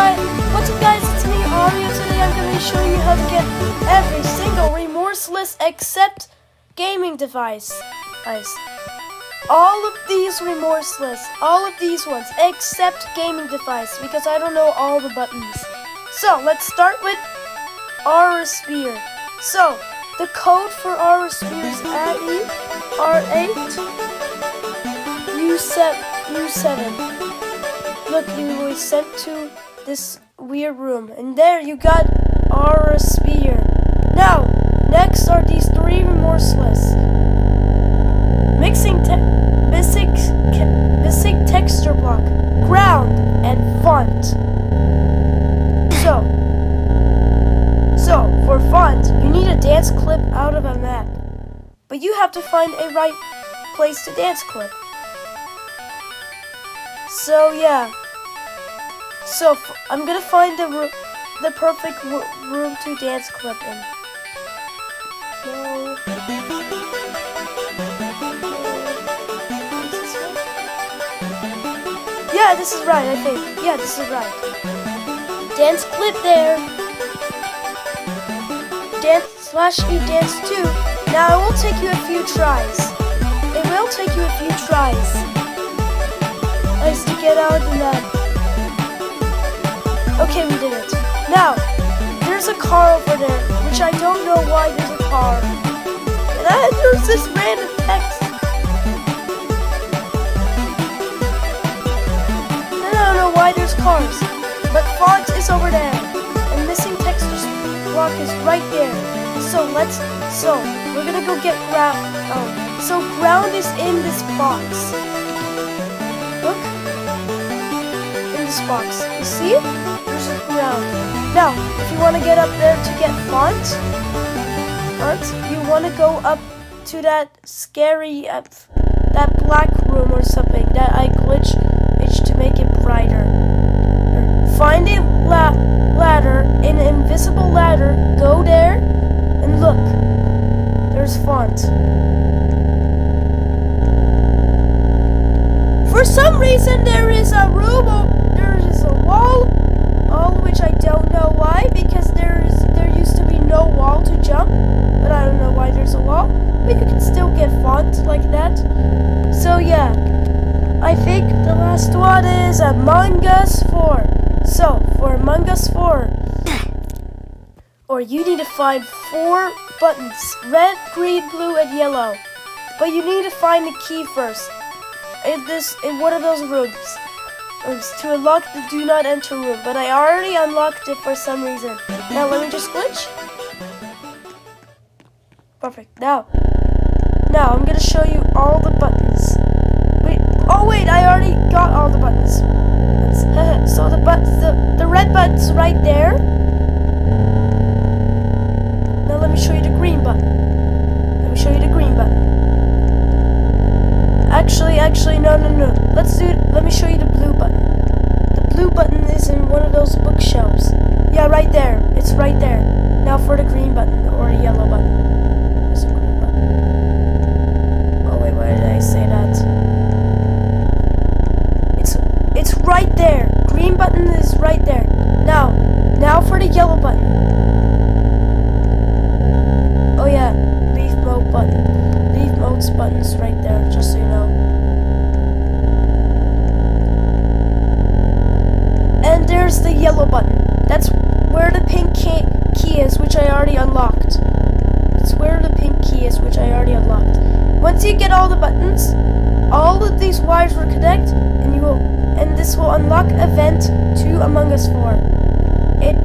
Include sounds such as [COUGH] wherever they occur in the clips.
guys? What's up guys, it's me Ario. Today I'm going to be showing you how to get every single remorseless except gaming device. Guys, all of these remorseless, all of these ones except gaming device because I don't know all the buttons. So let's start with Aura Sphere. So the code for Aura Sphere is AE R8 U7 U7 look, you were sent to this weird room. And there you got Aura Sphere. Now, next are these three remorseless. Mixing te basic, basic texture block, ground, and font. So, so, for font, you need a dance clip out of a map. But you have to find a right place to dance clip. So yeah. So I'm gonna find the the perfect room to dance clip in. Yeah, this is right, I think. Yeah, this is right. Dance clip there. Dance slash e dance too. Now it will take you a few tries. It will take you a few tries. Nice to get out of the map. Okay, we did it. Now, there's a car over there, which I don't know why there's a car. And I, there's this random text. I don't know why there's cars. But font is over there. And missing text block is right there. So let's, so, we're gonna go get ground. Oh, so ground is in this box. This box. You see it? ground. Now, if you want to get up there to get font, font, you want to go up to that scary, uh, that black room or something that I glitched to make it brighter. Find a la ladder, an invisible ladder, go there, and look. There's font. For some reason, there is a room, last one is Among Us 4. So, for Among Us 4, or you need to find four buttons, red, green, blue, and yellow. But you need to find the key first, in this, in one of those rooms, rooms to unlock the do not enter room, but I already unlocked it for some reason. Now let me just glitch. Perfect. Now, now I'm gonna show you all the buttons. Oh wait, I already got all the buttons. [LAUGHS] so the buttons, the, the red button's right there. Now let me show you the green button. Let me show you the green button. Actually, actually, no, no, no. Let's do, let me show you the blue button. The blue button is in one of those bookshelves. Yeah, right there. It's right there. Now for the green button, or yellow button. Yellow button. That's where the pink key, is, which I already unlocked. It's where the pink key is, which I already unlocked. Once you get all the buttons, all of these wires will connect, and you will, and this will unlock event two Among Us 4. It,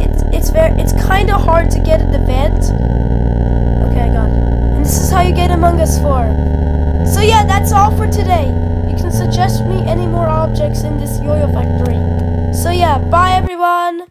it's, it's very, it's kind of hard to get an event. Okay, I got it. And this is how you get Among Us 4. So yeah, that's all for today. You can suggest me any more objects in this yoyle factory. So yeah, bye everyone!